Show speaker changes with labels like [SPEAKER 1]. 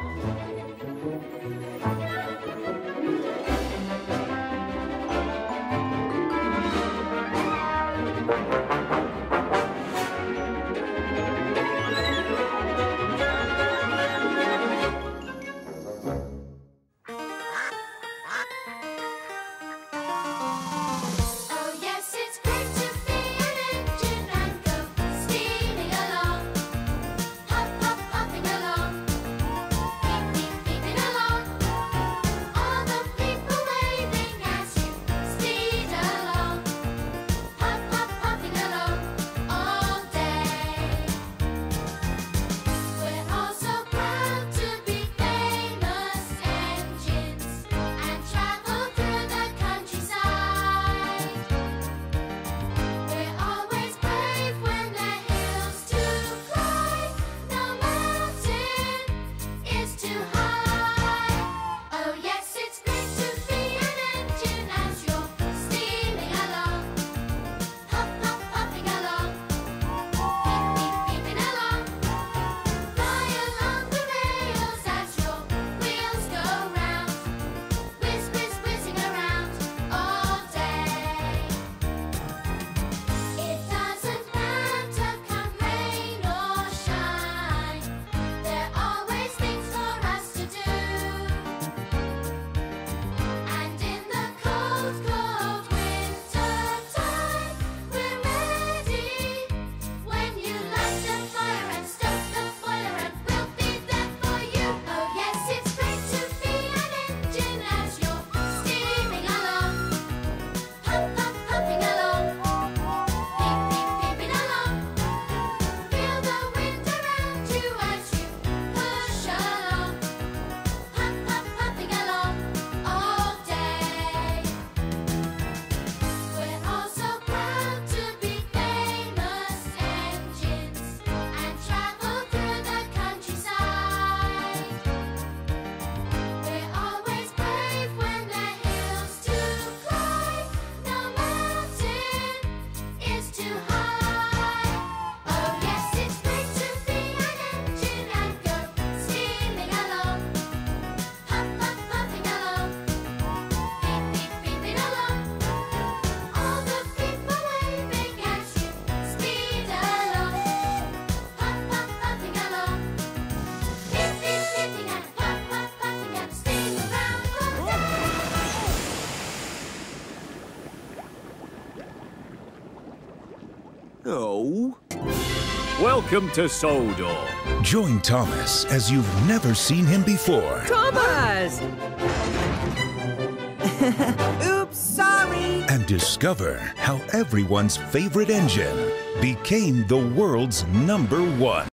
[SPEAKER 1] Música No.
[SPEAKER 2] Welcome to Sodor.
[SPEAKER 3] Join Thomas as you've never seen him before.
[SPEAKER 4] Thomas! Oops, sorry!
[SPEAKER 3] And discover how everyone's favorite engine became the world's number one.